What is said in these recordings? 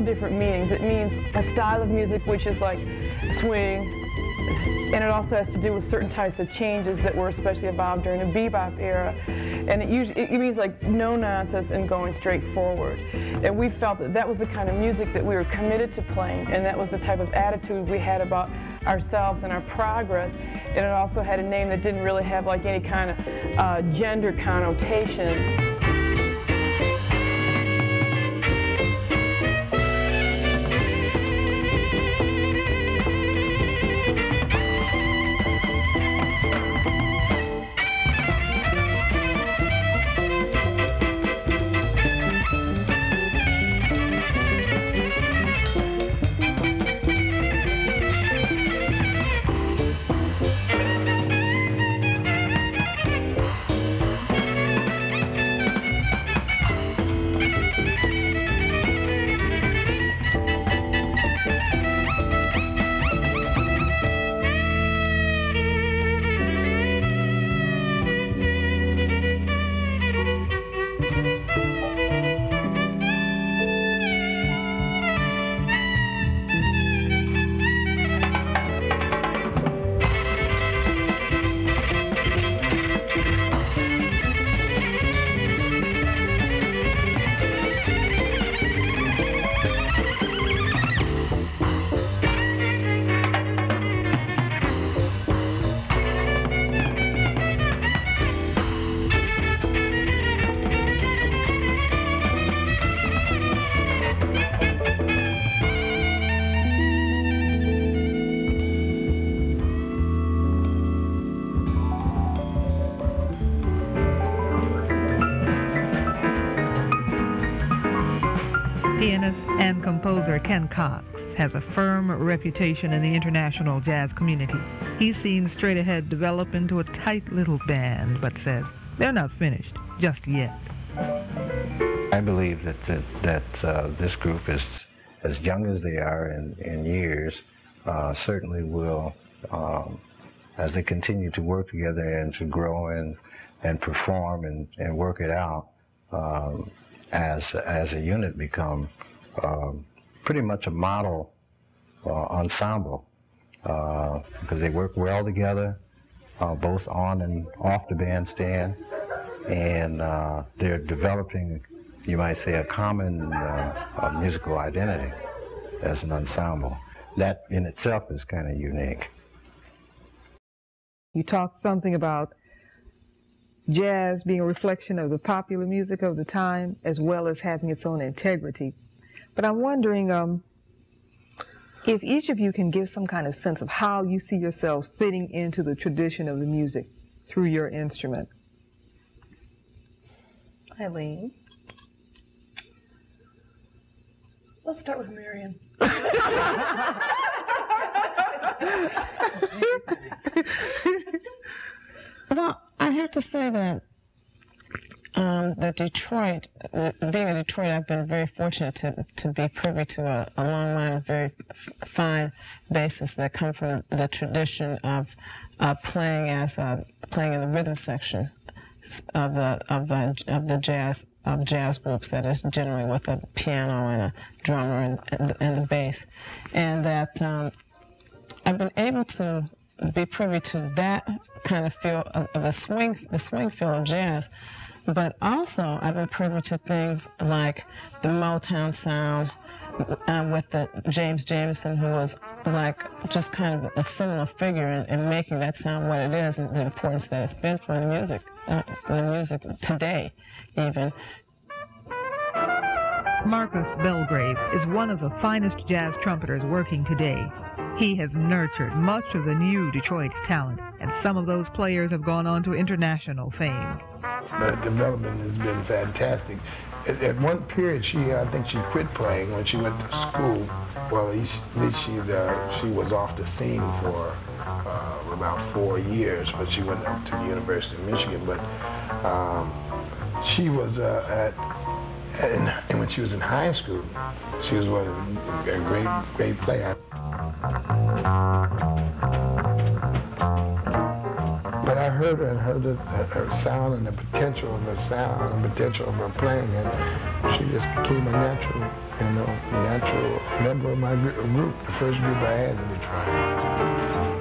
different meanings. It means a style of music which is like swing, and it also has to do with certain types of changes that were especially evolved during the bebop era. And it usually it means like no nonsense and going straight forward. And we felt that that was the kind of music that we were committed to playing, and that was the type of attitude we had about ourselves and our progress. And it also had a name that didn't really have like any kind of uh, gender connotations. Composer Kenn Cox has a firm reputation in the international jazz community. He's seen Straight Ahead develop into a tight little band, but says they're not finished just yet. I believe that that, that uh, this group is as young as they are in, in years, uh, certainly will, um, as they continue to work together and to grow and and perform and, and work it out um, as as a unit, become um, pretty much a model uh, ensemble uh, because they work well together, uh, both on and off the bandstand, and they're developing, you might say, a common musical identity as an ensemble. That in itself is kind of unique. You talked something about jazz being a reflection of the popular music of the time as well as having its own integrity. But I'm wondering um, if each of you can give some kind of sense of how you see yourselves fitting into the tradition of the music through your instrument. Eileen. Let's start with Marian. Well, I have to say that um, that Detroit, uh, being in Detroit, I've been very fortunate to, to be privy to a, a long line of very fine basses that come from the tradition of uh, playing as a, playing in the rhythm section of the of the of the jazz of jazz groups that is generally with a piano and a drummer and, and, and the bass, and that um, I've been able to be privy to that kind of feel of, of a swing the swing feel of jazz, but also I've been privy to things like the Motown sound. Uh, with the James Jamerson, who was like just kind of a seminal figure in, in making that sound what it is, and the importance that it's been for the music uh, the music today, even. Marcus Belgrave is one of the finest jazz trumpeters working today. He has nurtured much of the new Detroit talent, and some of those players have gone on to international fame. The development has been fantastic. At, at one period, she I think she quit playing when she went to school. Well, he, she uh, she was off the scene for uh, about four years, but she went up to the University of Michigan. But um, she was uh, at, and, and when she was in high school, she was what, a great, great player. But I heard her and heard the, her sound and the potential of her sound and the potential of her playing, and she just became a natural, you know, natural member of my group, the first group I had in Detroit.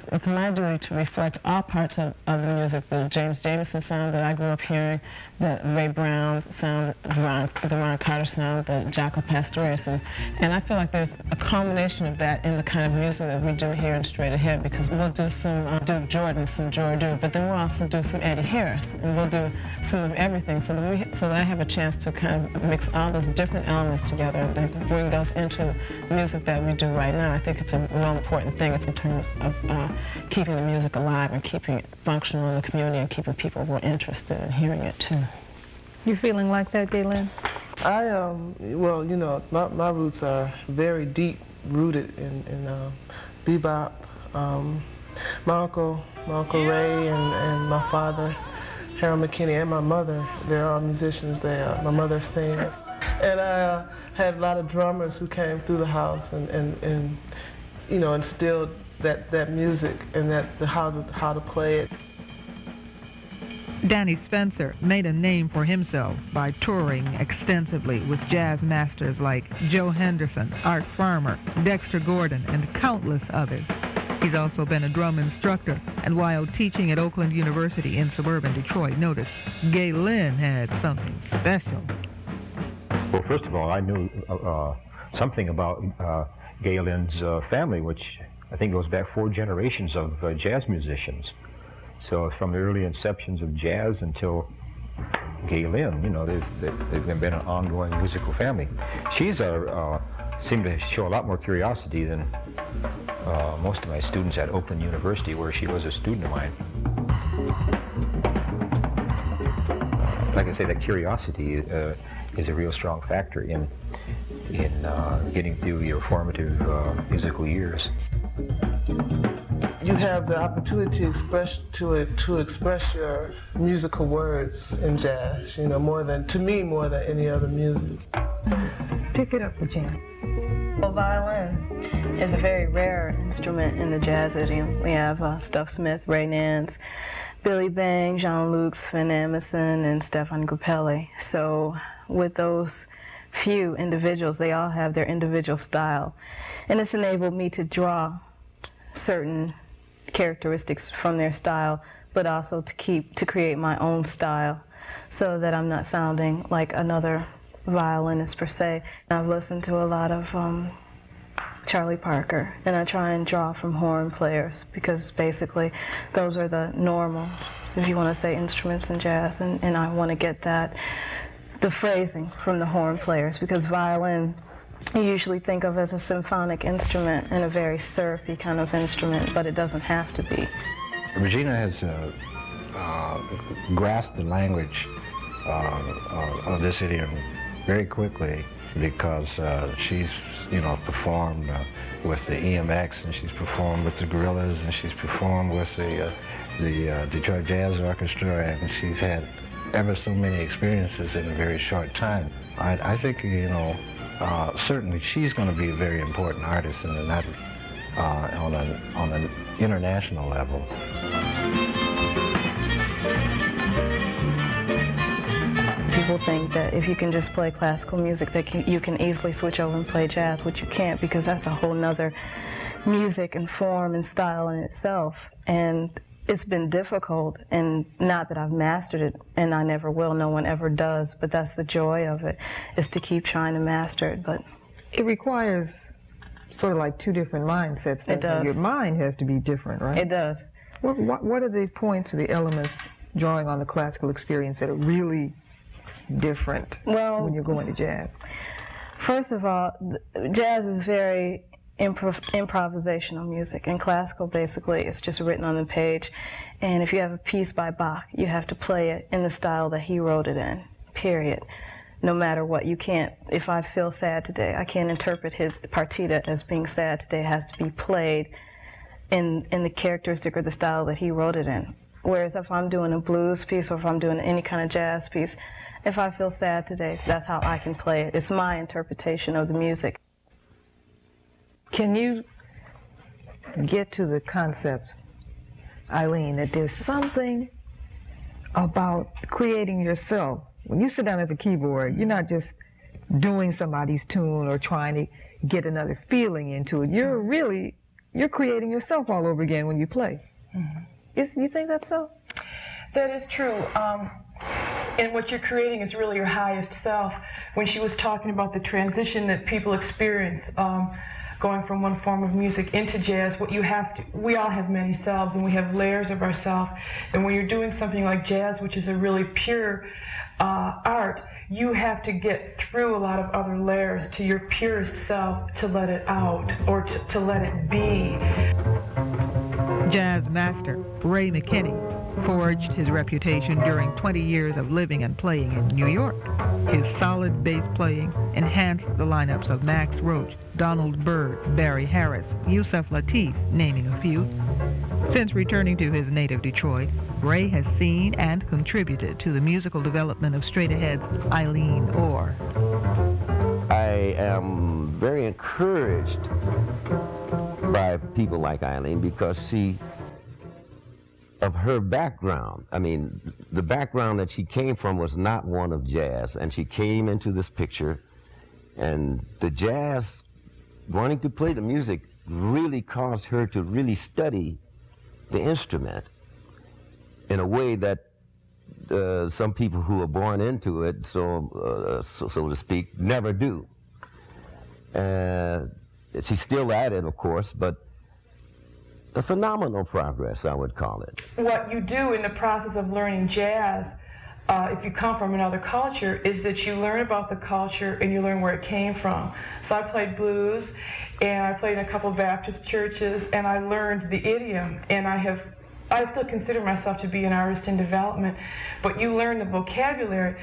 It's, it's my duty to reflect all parts of, of the music, the James Jamerson sound that I grew up hearing, the Ray Brown sound, the Ron, the Ron Carter sound, the Jaco Pastorius, and, and I feel like there's a combination of that in the kind of music that we do here in Straight Ahead because we'll do some uh, Duke Jordan, some Joy Do, but then we'll also do some Eddie Harris, and we'll do some of everything so that, we, so that I have a chance to kind of mix all those different elements together and bring those into music that we do right now. I think it's a real important thing. It's in terms of uh, keeping the music alive and keeping it functional in the community and keeping people more interested in hearing it too. You feeling like that, Gayelynn? I um well, you know, my, my roots are very deep rooted in, in uh, bebop. Um, my uncle, my uncle Ray, and, and my father, Harold McKinney, and my mother, they're all musicians. They uh, my mother sings, and I uh, had a lot of drummers who came through the house and, and, and you know instilled that, that music and that the, how to how to play it. Danny Spencer made a name for himself by touring extensively with jazz masters like Joe Henderson, Art Farmer, Dexter Gordon, and countless others. He's also been a drum instructor, and while teaching at Oakland University in suburban Detroit, noticed Gayelynn had something special. Well, first of all, I knew uh, uh something about uh, Gayelynn's uh, family, which I think goes back four generations of uh, jazz musicians. So from the early inceptions of jazz until Gayelynn, you know, they've, they've been an ongoing musical family. She's a, uh, seemed to show a lot more curiosity than uh, most of my students at Oakland University, where she was a student of mine. Like I say, that curiosity uh, is a real strong factor in in uh, getting through your formative uh, musical years you have the opportunity to express to to express your musical words in jazz. You know, more than to me, more than any other music. Pick it up, the Regina. Well, violin is a very rare instrument in the jazz idiom. We have uh, Stuff Smith, Ray Nance, Billy Bang, Jean Luc, Svend Asmussen, and Stéphane Grappelli. So, with those few individuals, they all have their individual style, and it's enabled me to draw certain characteristics from their style, but also to keep to create my own style so that I'm not sounding like another violinist per se. I've listened to a lot of um, Charlie Parker, and I try and draw from horn players because basically those are the normal, if you want to say instruments in jazz, and, and I want to get that, the phrasing from the horn players because violin you usually think of as a symphonic instrument and a very syrupy kind of instrument, but it doesn't have to be. Regina has uh, uh, grasped the language uh, of this idiom very quickly because uh, she's, you know, performed uh, with the EMX and she's performed with the Gorillas and she's performed with the, uh, the uh, Detroit Jazz Orchestra and she's had ever so many experiences in a very short time. I, I think, you know, uh, certainly she's going to be a very important artist in that, uh, on, an, on an international level. People think that if you can just play classical music that you can easily switch over and play jazz, which you can't because that's a whole nother music and form and style in itself. And it's been difficult and not that I've mastered it and I never will, no one ever does, but that's the joy of it, is to keep trying to master it. But it requires sort of like two different mindsets. It does. Your mind has to be different, right? It does. What, what, what are the points or the elements drawing on the classical experience that are really different well, when you're going to jazz? First of all, jazz is very improv improvisational music. And classical, basically, it's just written on the page. And if you have a piece by Bach, you have to play it in the style that he wrote it in, period. No matter what, you can't, if I feel sad today, I can't interpret his partita as being sad today. It has to be played in, in the characteristic or the style that he wrote it in. Whereas if I'm doing a blues piece or if I'm doing any kind of jazz piece, if I feel sad today, that's how I can play it. It's my interpretation of the music. Can you get to the concept, Eileen, that there's something about creating yourself? When you sit down at the keyboard, you're not just doing somebody's tune or trying to get another feeling into it. You're really you're creating yourself all over again when you play. Mm-hmm. Is you think that's so? That is true. Um, and what you're creating is really your highest self. When she was talking about the transition that people experience. Um, going from one form of music into jazz, what you have to, we all have many selves and we have layers of ourselves. And when you're doing something like jazz, which is a really pure uh, art, you have to get through a lot of other layers to your purest self to let it out or to, to let it be. Jazz master Ray McKinney forged his reputation during 20 years of living and playing in New York. His solid bass playing enhanced the lineups of Max Roach, Donald Byrd, Barry Harris, Yusef Lateef, naming a few. Since returning to his native Detroit, Ray has seen and contributed to the musical development of straight ahead's Eileen Orr. I am very encouraged by people like Eileen because she of her background. I mean, the background that she came from was not one of jazz, and she came into this picture, and the jazz, wanting to play the music, really caused her to really study the instrument in a way that uh, some people who are born into it, so, uh, so, so to speak, never do. Uh, she's still at it, of course, but a phenomenal progress, I would call it. What you do in the process of learning jazz, uh, if you come from another culture, is that you learn about the culture and you learn where it came from. So I played blues, and I played in a couple Baptist churches, and I learned the idiom, and I have. I still consider myself to be an artist in development, but you learn the vocabulary.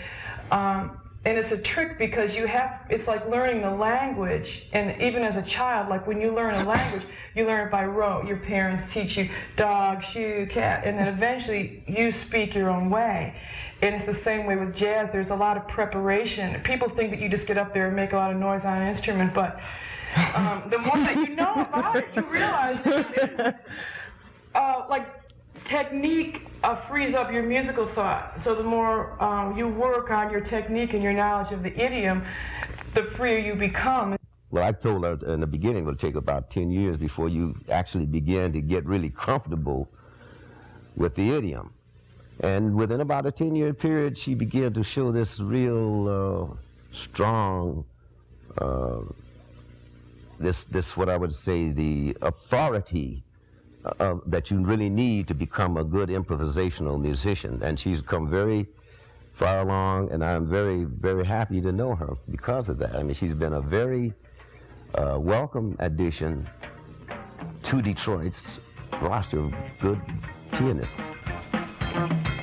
Um, and it's a trick because you have it's like learning the language and even as a child like when you learn a language you learn it by rote your parents teach you dog shoe cat and then eventually you speak your own way and it's the same way with jazz there's a lot of preparation people think that you just get up there and make a lot of noise on an instrument but um, the more that you know about it you realize uh, like technique uh, frees up your musical thought. So the more um, you work on your technique and your knowledge of the idiom, the freer you become. Well, I told her in the beginning it would take about 10 years before you actually begin to get really comfortable with the idiom. And within about a 10 year period, she began to show this real uh, strong, uh, this, this, what I would say, the authority uh, that you really need to become a good improvisational musician. And she's come very far along, and I'm very, very happy to know her because of that. I mean, she's been a very uh, welcome addition to Detroit's roster of good pianists. Thank you.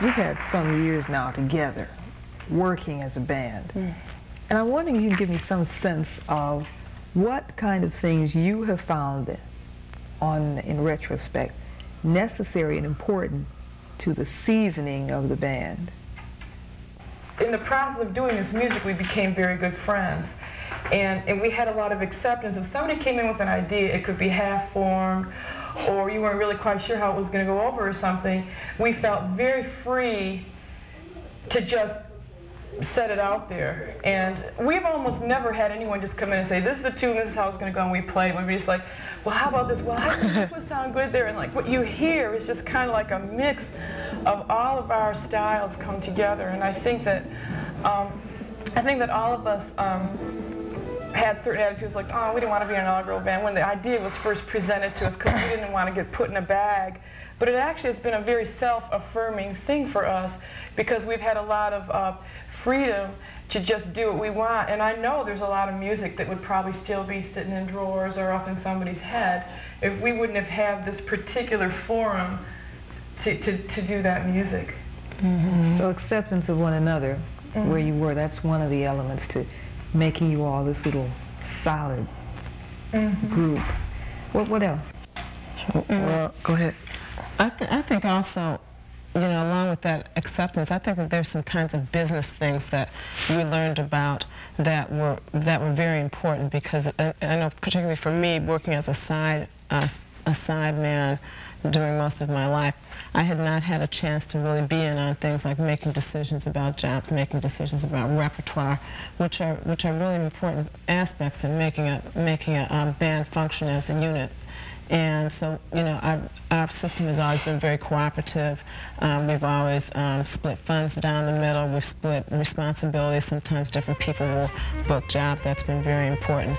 You've had some years now together, working as a band. Mm. And I'm wondering if you can give me some sense of what kind of things you have found on, in retrospect, necessary and important to the seasoning of the band. In the process of doing this music, we became very good friends. And, and we had a lot of acceptance. If somebody came in with an idea, it could be half formed, or you weren't really quite sure how it was going to go over or something, we felt very free to just set it out there. And we've almost never had anyone just come in and say, this is the tune, this is how it's going to go, and we play. We'd be just like, well, how about this? Well, I this would sound good there. And like what you hear is just kind of like a mix of all of our styles come together. And I think that, um, I think that all of us um, had certain attitudes like, oh, we didn't want to be an all-girl band when the idea was first presented to us because we didn't want to get put in a bag. But it actually has been a very self-affirming thing for us because we've had a lot of uh, freedom to just do what we want. And I know there's a lot of music that would probably still be sitting in drawers or up in somebody's head if we wouldn't have had this particular forum to, to, to do that music. Mm-hmm. So acceptance of one another, mm-hmm. where you were, that's one of the elements to making you all this little solid mm-hmm. group. What, what else? Well, go ahead. I, th- I think also you know, along with that acceptance, I think that there's some kinds of business things that we learned about that were that were very important because I, I know, particularly for me, working as a side uh, a side man during most of my life, I had not had a chance to really be in on things like making decisions about jobs, making decisions about repertoire, which are which are really important aspects in making a making a um, band function as a unit. And so, you know, our, our system has always been very cooperative. Um, we've always um, split funds down the middle. We've split responsibilities. Sometimes different people will book jobs. That's been very important.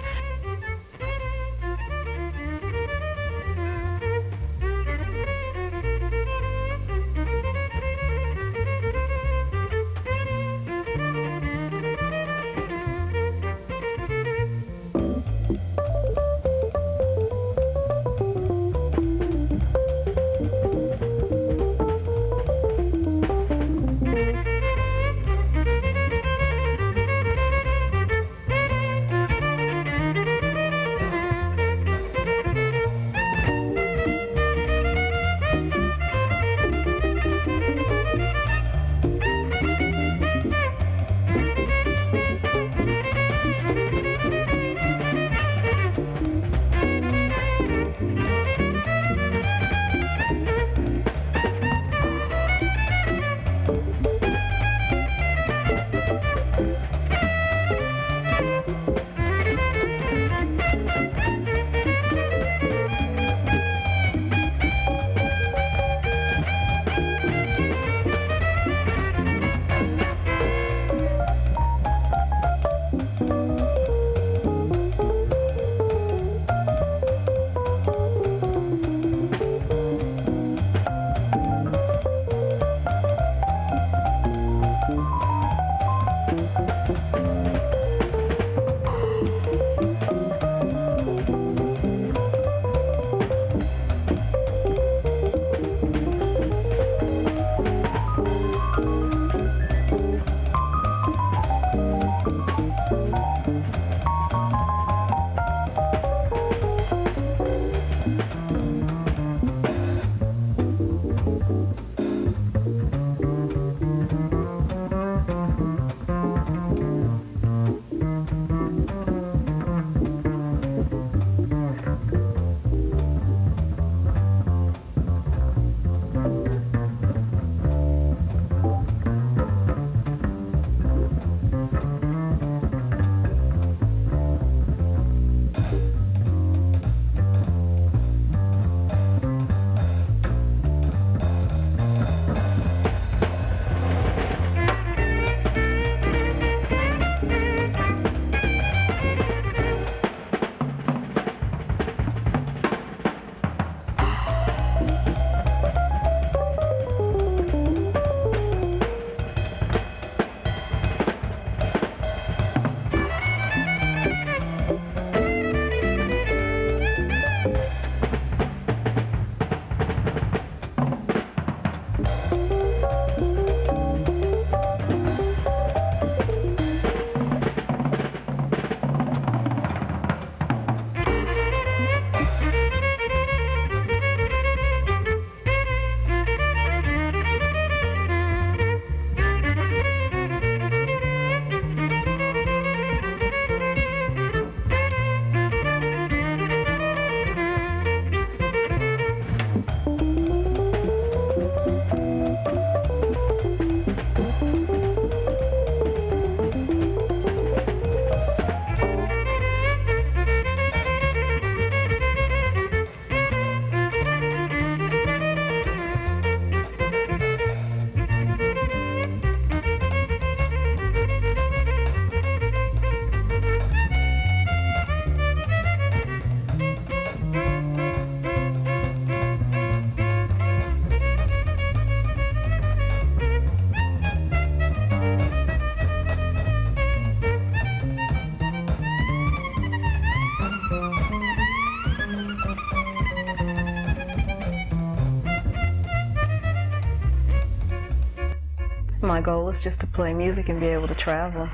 My goal is just to play music and be able to travel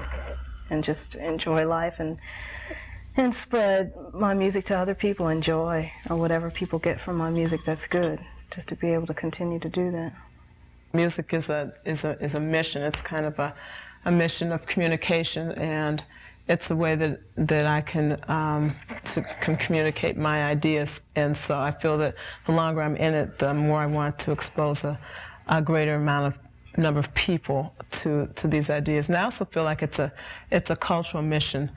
and just enjoy life and and spread my music to other people and joy or whatever people get from my music that's good just to be able to continue to do that. Music is a is a is a mission. It's kind of a, a mission of communication and it's a way that that I can um, to can communicate my ideas. And so I feel that the longer I'm in it the more I want to expose a, a greater amount of number of people to to these ideas. And I also feel like it's a it's a cultural mission.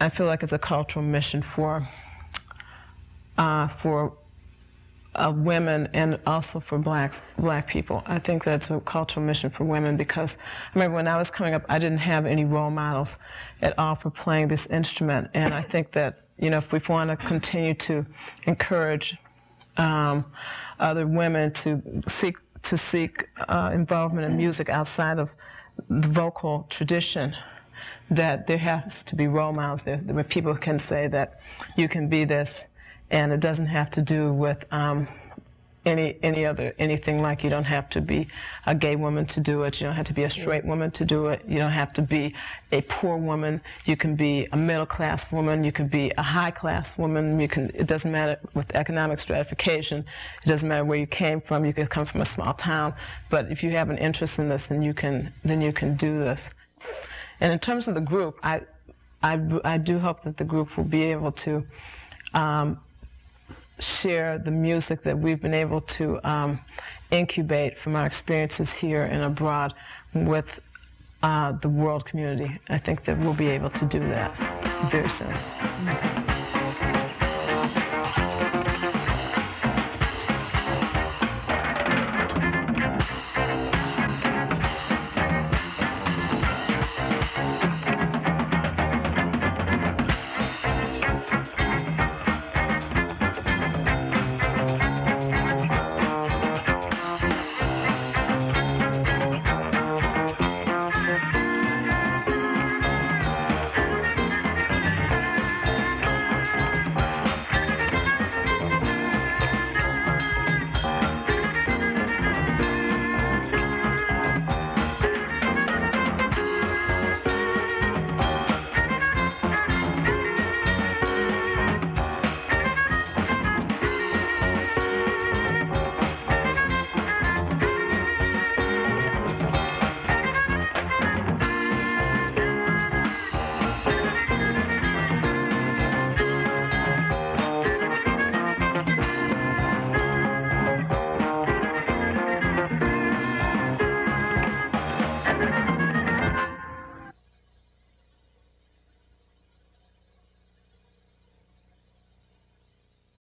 I feel like it's a cultural mission for uh, for uh, women and also for black black people. I think that's a cultural mission for women because I remember when I was coming up, I didn't have any role models at all for playing this instrument, and I think that you know if we want to continue to encourage um, other women to seek to seek uh, involvement in music outside of the vocal tradition that there has to be role models there where people can say that you can be this and it doesn't have to do with um, any any other anything like you don't have to be a gay woman to do it. You don't have to be a straight woman to do it. You don't have to be a poor woman. You can be a middle class woman. You can be a high class woman. You can it doesn't matter with economic stratification. It doesn't matter where you came from. You could come from a small town. But if you have an interest in this then you can then you can do this. And in terms of the group, I, I, I do hope that the group will be able to um, share the music that we've been able to um, incubate from our experiences here and abroad with uh, the world community. I think that we'll be able to do that very soon.